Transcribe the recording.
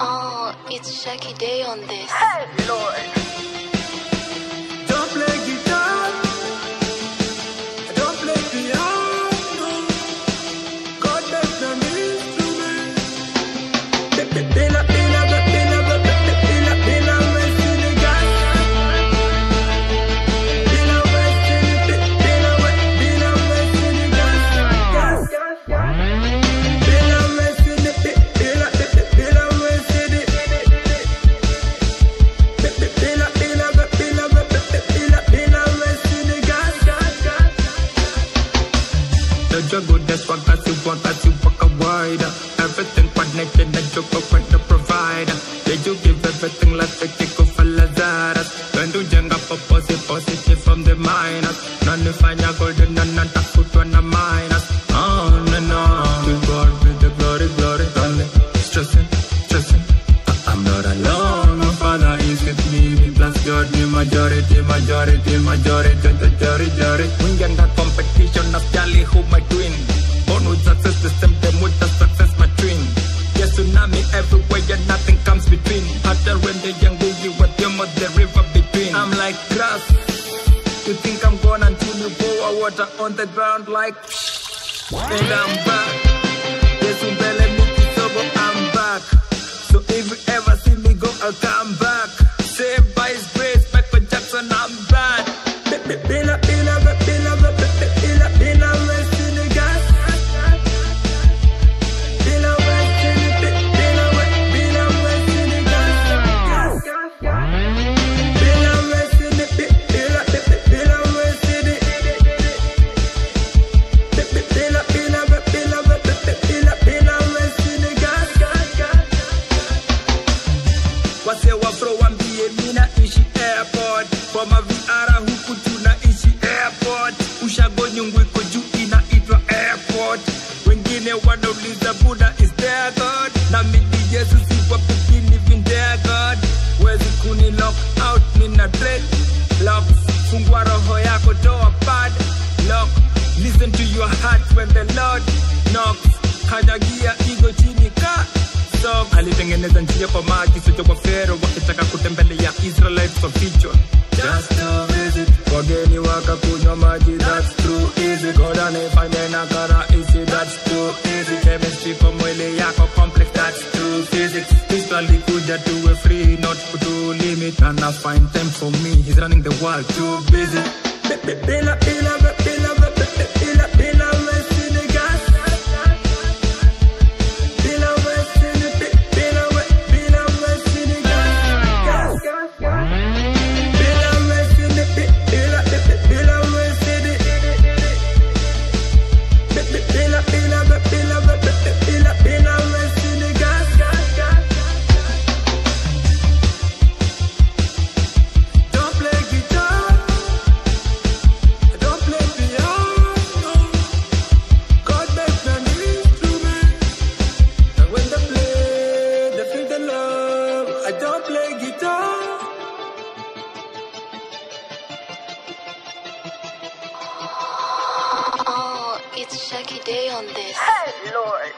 Oh, it's Shaggy Day on this. Don't The juggle, that's what got you, what got you walk a wider. Everything connected, the juggle with the provider. Did you give everything like the kick of a Lazarus? When do you up a positive, positive from the minus? None if I golden, none a foot on the minus. Oh, on and on. To God be the glory, glory, glory. Stressing, stressing. I- I'm not alone, my father is with me. Plus God, the majority, majority, majority, majority, majority. Everywhere, and nothing comes between. After when the young boogie with with the river between. I'm like grass. You think I'm gone until you pour water on the ground like and I'm back. Airport. Kwa maviara huku tunaishi airport. Ushago nyungu iko juu inaitwa airport. Wengine wanauliza buda is there god? Na miti yesu sikwa believe vindea god. Wezi kuni lock out nina dread lock. Fungua roho yako toa pad lock. Listen to your heart when the lord knocks. Kanyagia igo chini ka so alitengeneza njia kwa maji sote kwa fero wakitaka easy god anaifanya na kara easy that's too. Easy chemistry kwa mwili yako complex that's true physics Kristo alikuja tuwe free not to limit and I find time for me. He's running the world too busy bila, bila, bila, It's Shaggy Day on this. Hey, Lord.